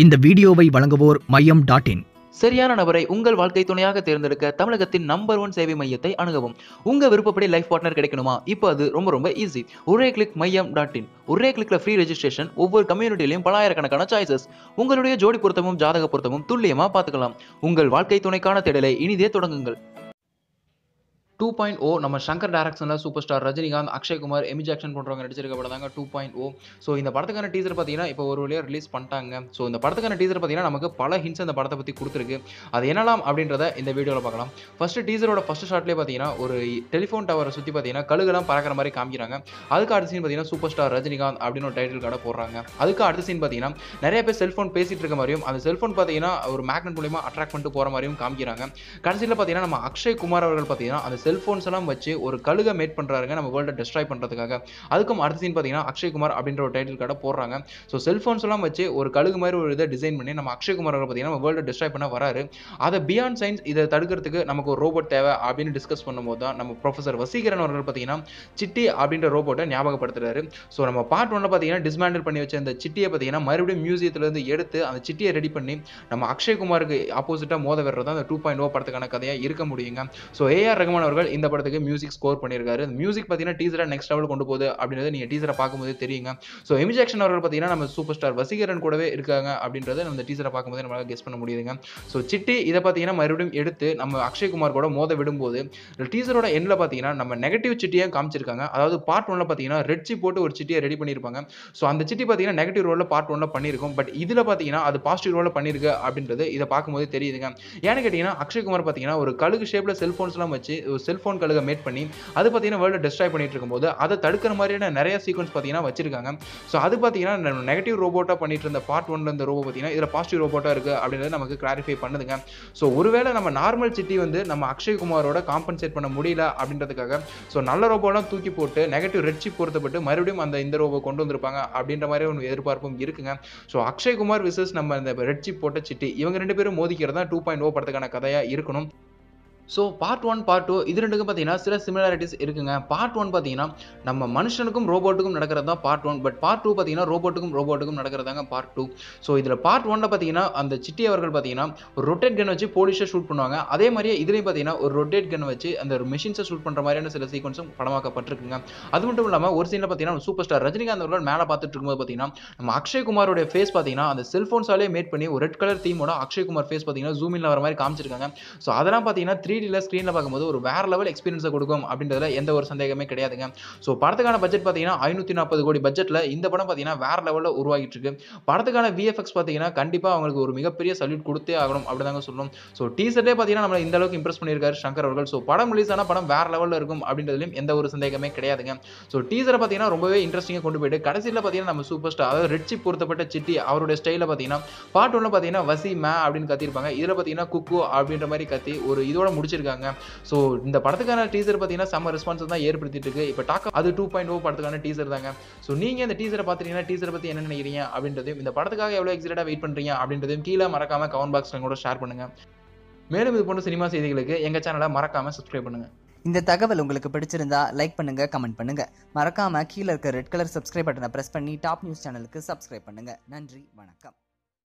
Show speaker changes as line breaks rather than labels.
இந்த வீடியோவை வழங்குவோர் மையம் டாட் இன்.
சரியான நபரை உங்கள் வாழ்க்கை துணையாக தேர்ந்தெடுக்க தமிழகத்தின் நம்பர் ஒன் சேவை மையத்தை அணுகவும். உங்க விருப்பப்படி லைஃப் பார்ட்னர் கிடைக்கணுமா? இப்போ அது ரொம்ப ரொம்ப ஈஸி ஒரே கிளிக் மையம் டாட் இன். ஒரே கிளிக்ல ஃப்ரீ ரெஜிஸ்ட்ரேஷன் ஒவ்வொரு கம்யூனிட்டிலையும் பலாயிரக்கணக்கான சாய்ஸஸ் உங்களுடைய ஜோடி பொருத்தமும் ஜாதக பொருத்தமும் துல்லியமா பார்த்துக்கலாம். உங்கள் வாழ்க்கை துணைக்கான தேடலை இனிதே தொடங்குங்கள். டூ பாயிண்ட் ஓ நம்ம Shankar டேரக்ஷனில் super star Rajinikanth Akshay Kumar Amy Jackson போன்றவங்க நடிச்சிருக்க படம் தாங்க டூ பாயிண்ட் ஓ ஸோ இந்த படத்துக்கான டீசர் பார்த்தீங்கன்னா இப்போ ஒரு வழியாக ரிலீஸ் பண்ணிட்டாங்க. ஸோ இந்த படத்துக்கான டீசர் பார்த்தீங்கன்னா நமக்கு பல ஹிண்ட்ஸ் அந்த படத்தை பற்றி கொடுத்துருக்கு. அது என்னலாம் அப்படின்றத இந்த வீடியோவில் பார்க்கலாம் ஃபர்ஸ்ட் டீசரோட ஃபர்ஸ்ட் ஷாட்லேயே பார்த்தீங்கன்னா ஒரு டெலிஃபோன் டவரை சுற்றி பார்த்தீங்கன்னா கழுகெல்லாம் பறக்கிற மாதிரி காமிக்கிறாங்க. அதுக்கு அடுத்த சீன் பார்த்தீங்கன்னா சூப்பர் ஸ்டார் ரஜினிகாந்த் அப்படின்னு ஒரு டைட்டில் கார்டை போடுறாங்க. அதுக்கு அடுத்த சீன் பார்த்தீங்கன்னா நிறைய பேர் செல்ஃபோன் பேசிட்டு இருக்க மாதிரியும் அந்த செல்ஃபோன் பார்த்தீங்கன்னா ஒரு மேக்னட் மூலியமாக அட்ராக்ட் பண்ணிட்டு போகிற மாதிரியும் காமிக்கிறாங்க. கடைசியில் பார்த்தீங்கன்னா நம்ம அக்ஷய் குமார் அவர்கள் பார்த்தீங்கன்னா அந்த செல்ஃபோன்ஸ் எல்லாம் வச்சு ஒரு கழுகை மேட் பண்றாங்க நம்ம வேர்ல்டை டெஸ்ட்ராய் பண்ணுறதுக்காக அதுக்கும் அடுத்த சீன் பார்த்தீங்கன்னா அக்ஷய்குமார் அப்படின்ற ஒரு டைட்டில் கார்டை போடுறாங்க. ஸோ செல்ஃபோன்ஸ் எல்லாம் வச்சு ஒரு கழுகு மாதிரி ஒரு இதை டிசைன் பண்ணி நம்ம அக்ஷய் குமார் பார்த்தீங்கன்னா நம்ம வேர்ல்டை டெஸ்ட்ராய் பண்ண வராரு. அதை பியாண்ட் சயின்ஸ் இதை தடுக்கிறதுக்கு நமக்கு ஒரு ரோபோட் தேவை அப்படின்னு டிஸ்கஸ் பண்ணும்போது தான் நம்ம ப்ரொஃபசர் வசீகரன் அவர்கள் பார்த்தீங்கன்னா சிட்டி அப்படின்ற ரோபோட்டை ஞாபகப்படுத்துறாரு. ஸோ நம்ம பார்ட் ஒன்ல பார்த்தீங்கன்னா டிஸ்மேண்டில் பண்ணி வச்ச அந்த சிட்டியை பார்த்தீங்கன்னா மறுபடியும் மியூசியத்துலேருந்து எடுத்து அந்த சிட்டியை ரெடி பண்ணி நம்ம அக்ஷய்குமாருக்கு ஆப்போசிட்டாக மோத வர்றது அந்த டூ பாயிண்ட் ஓ படத்துக்கான கதையாக இருக்க முடியுங்க. ஸோ ஏஆர் ரகுமான் அவர்கள் இந்த படத்துக்கு மியூசிக் ஸ்கோர் பண்ணியிருக்காரு. மியூசிக் பார்த்தீங்கன்னா டீசரை நெக்ஸ்ட் லெவல் கொண்டு போகுது அப்படின்றது நீங்கள் டீசரை பார்க்கும்போது தெரியுங்க. ஸோ எமி ஜாக்சன் அவர்கள் பார்த்தீங்கன்னா நம்ம சூப்பர் ஸ்டார் வசீகரன் கூடவே இருக்காங்க அப்படின்றத நம்ம டீசரை பார்க்கும்போது நம்மளால கெஸ் பண்ண முடியுதுங்க. ஸோ சிட்டி இதை பார்த்தீங்கன்னா மறுபடியும் எடுத்து நம்ம அக்ஷய்குமார் கூட மோத விடும்போது டீசரோட எண்ணில் பார்த்தீங்கன்னா நம்ம நெகட்டிவ் சிட்டியை காமிச்சிருக்காங்க. அதாவது பார்ட் ஒன்ல பார்த்தீங்கன்னா ரெட் சி போட்டு ஒரு சிட்டியை ரெடி பண்ணியிருப்பாங்க. ஸோ அந்த சிட்டி பார்த்தீங்கன்னா நெகட்டிவ் ரோலில் பார்ட் ஒன்ல பண்ணியிருக்கும். பட் இதில் பார்த்தீங்கன்னா அது பாசிட்டிவ் ரோலில் பண்ணியிருக்கு அப்படின்றது இதை பார்க்கும்போது தெரியுதுங்க. ஏன்னு கேட்டிங்கன்னா அக்ஷய்குமார் பார்த்தீங்கன்னா ஒரு கழுகு ஷேப்பில் செல்ஃபோன்ஸ்லாம் வச்சு செல்ஃபோன் கழுக மேட் பண்ணி அது பார்த்தீங்கன்னா வேர்ல்டு டெஸ்ட்ராய் பண்ணிட்டு இருக்கும்போது அதை தடுக்கிற மாதிரியான நிறைய சீக்வன்ஸ் பார்த்தீங்கன்னா வச்சிருக்காங்க. ஸோ அது பார்த்தீங்கன்னா நெகட்டிவ் ரோபோட்டாக பண்ணிட்டு இருந்த பார்ட் ஒன்ல இந்த ரோபோ பார்த்தீங்கன்னா இதில் பாசிட்டிவ் ரோபோட்டாக இருக்குது அப்படின்றத நமக்கு கிளாரிஃபை பண்ணுதுங்க. ஸோ ஒருவேளை நம்ம நார்மல் சிட்டி வந்து நம்ம அக்ஷய்குமாரோட காம்பன்சேட் பண்ண முடியல அப்படின்றதுக்காக ஸோ நல்ல ரோபோலாம் தூக்கி போட்டு நெகட்டிவ் ரெட் சிப் மறுபடியும் அந்த இந்த ரோபோ கொண்டு வந்திருப்பாங்க அப்படின்ற மாதிரி ஒரு எதிர்பார்ப்பும் இருக்குங்க. ஸோ அக்ஷய்குமார் விசஸ் நம்ம இந்த ரெட் சிப் போட்ட சிட்டி இவங்க ரெண்டு பேரும் மோதிக்கிறது தான் டூ பாயிண்ட் ஓ oh படத்துக்கான கதையாக இருக்கணும். So part one part two இது ரெண்டுக்கும் பார்த்தீங்கன்னா சில சிமிலாரிட்டிஸ் இருக்குங்க. பார்ட் ஒன் பார்த்தீங்கன்னா நம்ம மனுஷனுக்கும் ரோபோட்டுக்கும் நடக்கிறது தான் part one but part two பார்த்தீங்கன்னா ரோபோட்டுக்கும் ரோபோட்டுக்கும் நடக்கிறதாங்க பார்ட் டூ ஸோ இதில் பார்ட் ஒன்ல பார்த்தீங்கன்னா அந்த சிட்டி அவர்கள் பார்த்தீங்கன்னா ஒரு ரொட்டேட் கன் வச்சு போலீஸை ஷூட் பண்ணுவாங்க. அதே மாதிரியே இதுலேயும் பார்த்தீங்கன்னா ஒரு ரொட்டேட் கன் வச்சு அந்த மிஷின்ஸை ஷூட் பண்ணுற மாதிரியான சில சீக்வன்ஸும் படமாக்கப்பட்டிருக்குங்க. அது மட்டும் இல்லாமல் ஒரு சீனில் பார்த்தீங்கன்னா சூப்பர் ஸ்டார் ரஜினிகாந்த் அவர்கள் மேலே பார்த்துட்டு இருக்கும்போது பார்த்தீங்கன்னா நம்ம அக்ஷய்குமாரோட ஃபேஸ் பார்த்தீங்கன்னா அந்த செல்ஃபோன்ஸாலே மேட் பண்ணி ஒரு ரெட் கலர் தீமோட அக்ஷய்குமார் ஃபேஸ் பார்த்தீங்கன்னா ஜூமில் வர மாதிரி காமிச்சிருக்காங்க. ஸோ அதெல்லாம் பார்த்தீங்கன்னா த்ரீ டியில் ஸ்க்ரீனில் பார்க்கும்போது ஒரு வேற லெவல் எக்ஸ்பீரியன்ஸை கொடுக்கும் அப்படின்றதுல எந்த ஒரு சந்தேகமே கிடையாதுங்க. ஸோ படத்துக்கான பட்ஜெட் பார்த்தீங்கன்னா ஐநூற்றி நாற்பது கோடி பட்ஜெட்டில் இந்த படம் பார்த்தீங்கன்னா வேற லெவலில் உருவாகிட்டு இருக்கு. படத்துக்கான விஎஃப்எக்ஸ் பார்த்தீங்கன்னா கண்டிப்பாக அவங்களுக்கு ஒரு மிகப்பெரிய சல்யூட் கொடுத்தே ஆகணும் அப்படிதாங்க சொல்லணும். ஸோ டீசர்லேயே பார்த்தீங்கன்னா நம்மளை இந்த அளவுக்கு இம்ப்ரெஸ் பண்ணியிருக்காரு சங்கர் அவர்கள். ஸோ படம் ரிலீஸ் ஆன படம் வேற லெவலில் இருக்கும் அப்படின்றதுலையும் எந்த ஒரு சந்தேகமே கிடையாதுங்க. ஸோ டீசரை பார்த்தீங்கன்னா ரொம்பவே இன்ட்ரெஸ்டிங்காக கொண்டு போயிட்டு கடைசியில் பார்த்தீங்கன்னா நம்ம சூப்பர் ஸ்டார் அதாவது ரெட்சி பொருத்தப்பட்ட சிட்டி அவருடைய ஸ்டைலில் பார்த்தீங்கன்னா பாட்டு ஒன்று பார்த்தீங்கன்னா வசி மே அப்படின்னு கத்திருப்பாங்க இதில் பார்த்தீங்கன்னா குக்கு அப்படின்ற மாதிரி கத்தி ஒரு இதோட முடிச்சு முடிச்சிருக்காங்க. ஸோ இந்த படத்துக்கான டீசர் பார்த்தீங்கன்னா செம்ம ரெஸ்பான்ஸ் தான் ஏற்படுத்திட்டு இருக்கு. இப்போ டாக் அது டூ பாயிண்ட் ஓ படத்துக்கான டீசர் தாங்க. ஸோ நீங்கள் இந்த டீசரை பார்த்துட்டீங்கன்னா டீசரை பற்றி என்ன நினைக்கிறீங்க அப்படின்றதையும் இந்த படத்துக்காக எவ்வளோ எக்ஸைட்டாக வெயிட் பண்ணுறீங்க அப்படின்றதையும் கீழே மறக்காம கமெண்ட் பாக்ஸில் கூட ஷேர் பண்ணுங்க. மேலும் இது போன்ற சினிமா செய்திகளுக்கு எங்கள் சேனலை மறக்காமல் சப்ஸ்கிரைப் பண்ணுங்க.
இந்த தகவல் உங்களுக்கு பிடிச்சிருந்தா லைக் பண்ணுங்க கமெண்ட் பண்ணுங்க. மறக்காம கீழே இருக்க ரெட் கலர் சப்ஸ்கிரைப் பட்டனை பிரஸ் பண்ணி டாப் நியூஸ் சேனலுக்கு சப்ஸ்கிரைப் பண்ணுங்க. நன்றி வணக்கம்.